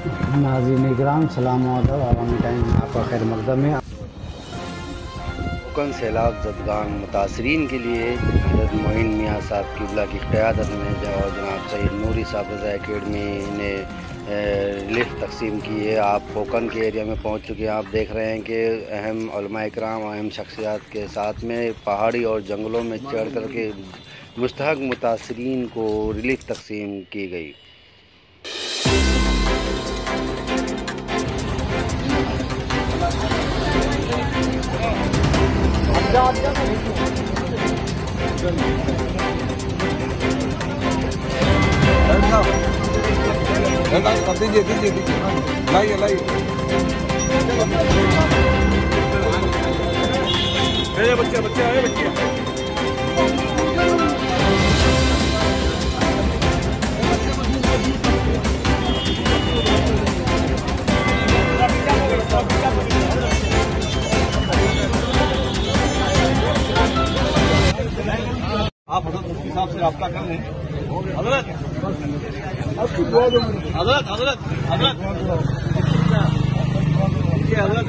नाजीन सलाम आवामी टाइम आपका खैर मकदम है सैलाब, जदगान मुतासरीन के लिए हज़रत मोइन मियाँ साहब किबला की क़्यादत में और जनाब सैद नूरी साहब रजा अकेडमी ने रिलीफ तकसीम की है। आप कोकन के एरिया में पहुँच चुके हैं। आप देख रहे हैं कि अहम कराम अहम शख्सियात के साथ में पहाड़ी और जंगलों में चढ़ कर के मुस्तक मुतासरीन को रिलीफ तकसीम की गई। दीजिए दीजिए दीजिए लाइए लाइए बच्चे बच्चे आए बच्चे मुफ्ती साहब से रब्ता कर लें हज़रत हज़रत हज़रत हज़रत ये हज़रत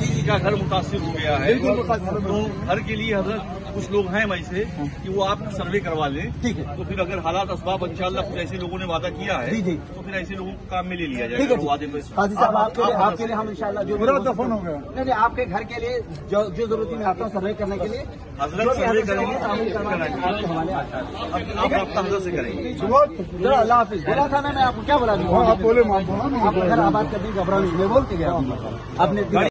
जी जी का घर मुतासर हो गया है। तो घर के लिए हज़रत कुछ लोग हैं वैसे कि वो आप सर्वे करवा लें। ठीक है। तो फिर अगर हालात असबाब इंशाल्लाह कुछ ऐसे लोगों ने वादा किया है तो फिर ऐसे लोगों को काम में ले लिया जाएगा वादे पे काजी साहब आपके लिए हम इंशाल्लाह जो पूरा दफन हो गया। नहीं नहीं आपके घर के लिए जो जो ज़रूरत मैं आता हूँ सर्वे करने के लिए। हज़रत सर्वे करेंगे आप रब्ता हज़रत से करेंगे। अल्लाह हाफिज बोला था ना मैं आपको क्या बोला आप बोले आप घर आबाद करने घबरा नहीं मैं बोल के गया आपने